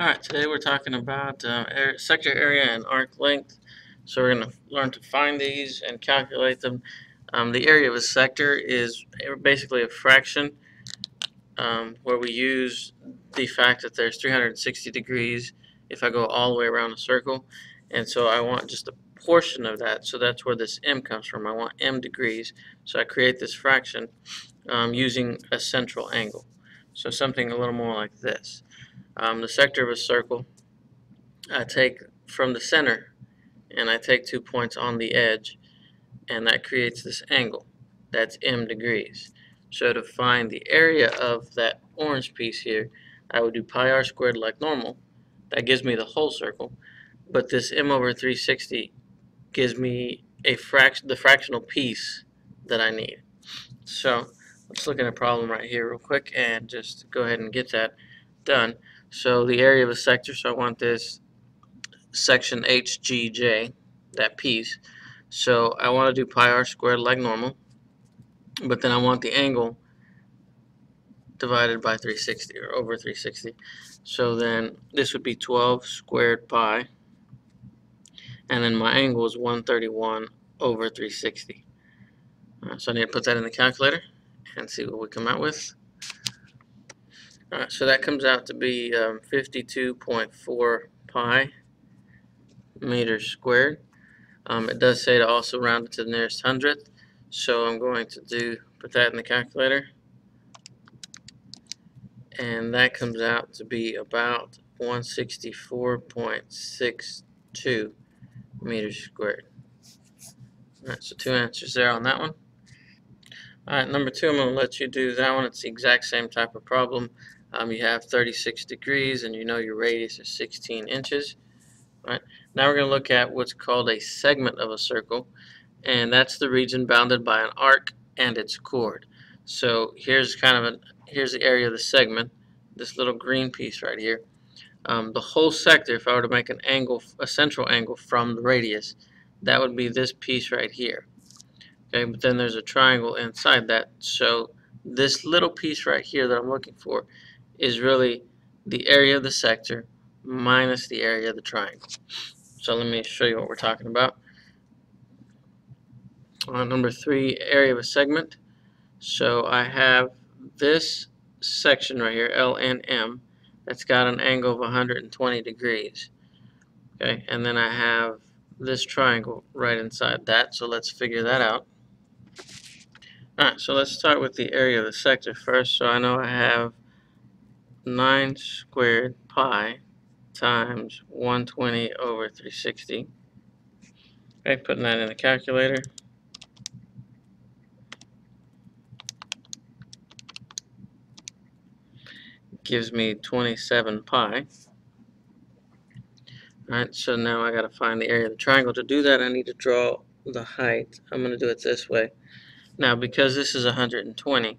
Alright, today we're talking about uh, air, sector area and arc length. So we're going to learn to find these and calculate them. Um, the area of a sector is basically a fraction um, where we use the fact that there's 360 degrees if I go all the way around a circle. And so I want just a portion of that, so that's where this m comes from. I want m degrees, so I create this fraction um, using a central angle. So something a little more like this um, the sector of a circle, I take from the center and I take two points on the edge and that creates this angle. That's m degrees. So to find the area of that orange piece here, I would do pi r squared like normal. That gives me the whole circle. But this m over 360 gives me a fraction, the fractional piece that I need. So let's look at a problem right here real quick and just go ahead and get that done. So the area of a sector, so I want this section HGJ, that piece. So I want to do pi r squared like normal, but then I want the angle divided by 360 or over 360. So then this would be 12 squared pi, and then my angle is 131 over 360. Uh, so I need to put that in the calculator and see what we come out with. Alright, so that comes out to be um, 52.4 pi meters squared. Um, it does say to also round it to the nearest hundredth, so I'm going to do put that in the calculator, and that comes out to be about 164.62 meters squared. Alright, so two answers there on that one. Alright, number two, I'm going to let you do that one. It's the exact same type of problem. Um, you have 36 degrees and you know your radius is 16 inches. Right. Now we're going to look at what's called a segment of a circle and that's the region bounded by an arc and its chord. So here's kind of a here's the area of the segment, this little green piece right here. Um, the whole sector, if I were to make an angle, a central angle from the radius, that would be this piece right here. Okay, but then there's a triangle inside that. So this little piece right here that I'm looking for is really the area of the sector minus the area of the triangle. So let me show you what we're talking about. Number three, area of a segment. So I have this section right here, L and M, that's got an angle of 120 degrees. Okay, and then I have this triangle right inside that, so let's figure that out. Alright, so let's start with the area of the sector first. So I know I have 9 squared pi times 120 over 360. Okay, putting that in the calculator. Gives me 27 pi. Alright, so now I got to find the area of the triangle. To do that, I need to draw the height. I'm going to do it this way. Now, because this is 120,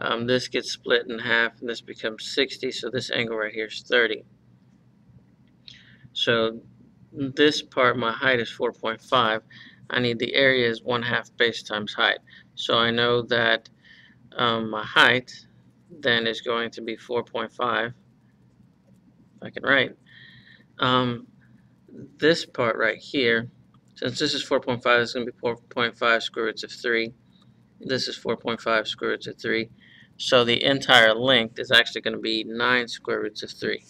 um, this gets split in half and this becomes 60 so this angle right here is 30 so this part my height is 4.5 I need the area is 1 half base times height. So I know that um, my height then is going to be 4.5 if I can write. Um, this part right here since this is 4.5 it's going to be 4.5 square roots of 3 this is 4.5 square roots of 3 so the entire length is actually going to be 9 square roots of 3.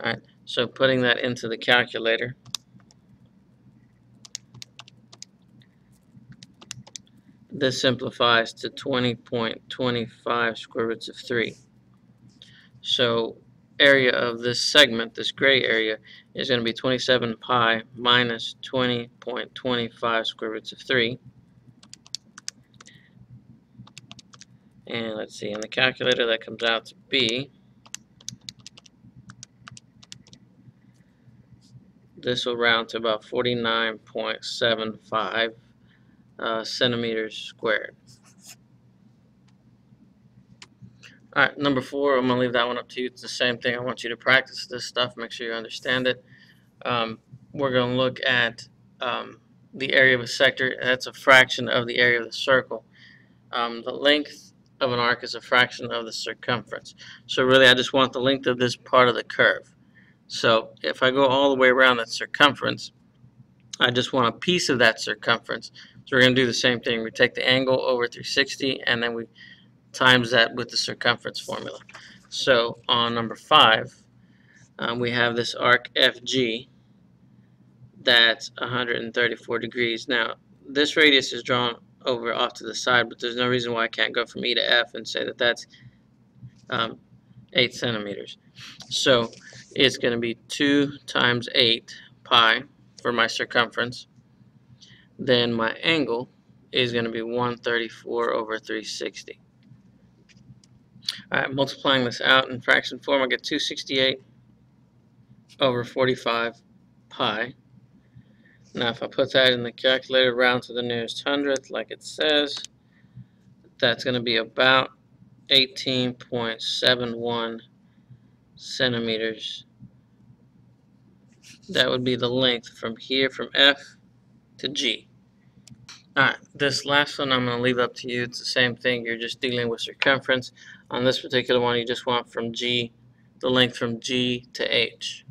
Alright, so putting that into the calculator, this simplifies to 20.25 square roots of 3. So area of this segment, this gray area, is going to be 27 pi minus 20.25 square roots of 3. And let's see, in the calculator that comes out to be, this will round to about 49.75 uh, centimeters squared. Alright, number four, I'm going to leave that one up to you. It's the same thing. I want you to practice this stuff, make sure you understand it. Um, we're going to look at um, the area of a sector. That's a fraction of the area of the circle. Um, the length of an arc is a fraction of the circumference. So really I just want the length of this part of the curve. So if I go all the way around that circumference, I just want a piece of that circumference. So we're going to do the same thing. We take the angle over 360 and then we times that with the circumference formula. So on number 5, um, we have this arc FG that's 134 degrees. Now, this radius is drawn over off to the side, but there's no reason why I can't go from E to F and say that that's um, 8 centimeters. So it's going to be 2 times 8 pi for my circumference. Then my angle is going to be 134 over 360. Alright, multiplying this out in fraction form, I get 268 over 45 pi. Now if I put that in the calculator, round to the nearest hundredth, like it says, that's going to be about 18.71 centimeters. That would be the length from here, from F to G. Alright, this last one I'm going to leave up to you. It's the same thing. You're just dealing with circumference. On this particular one, you just want from G, the length from G to H.